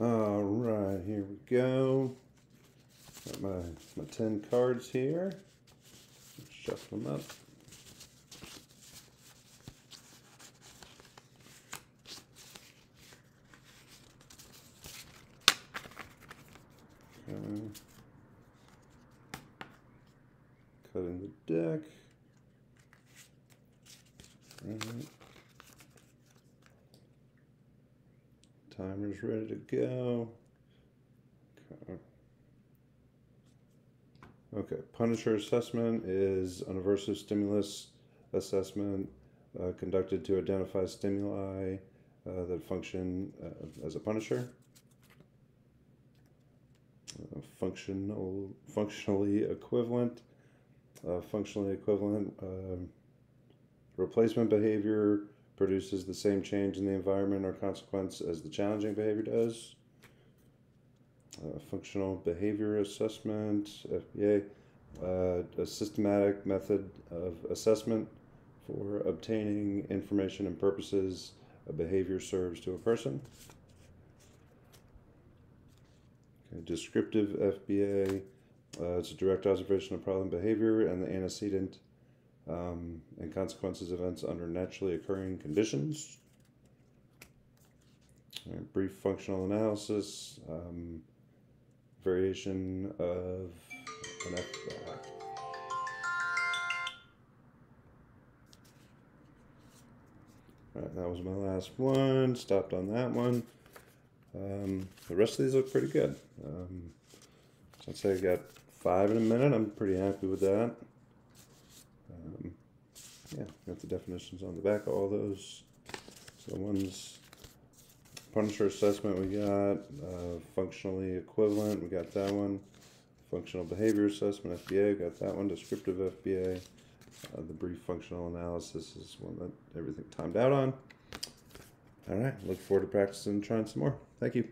All right, here we go. Got my, my 10 cards here. Shuffle them up. Okay. Cutting the deck. Timer's ready to go. Okay. Okay, Punisher assessment is an aversive stimulus assessment uh, conducted to identify stimuli uh, that function uh, as a punisher. Uh, functional, functionally equivalent, uh, functionally equivalent um, replacement behavior produces the same change in the environment or consequence as the challenging behavior does. Uh, functional behavior assessment, FBA, uh, a systematic method of assessment for obtaining information and purposes a behavior serves to a person. Okay, descriptive FBA, uh, it's a direct observation of problem behavior and the antecedent um, and consequences events under naturally occurring conditions. Right, brief functional analysis, um, variation of an F. Right, that was my last one. Stopped on that one. Um, the rest of these look pretty good. Um, so I'd say I got five in a minute. I'm pretty happy with that. Yeah, got the definitions on the back of all those. So one's Punisher assessment we got, uh, functionally equivalent, we got that one. Functional behavior assessment, FBA, got that one. Descriptive FBA. Uh, the brief functional analysis is one that everything timed out on. All right, look forward to practicing and trying some more. Thank you.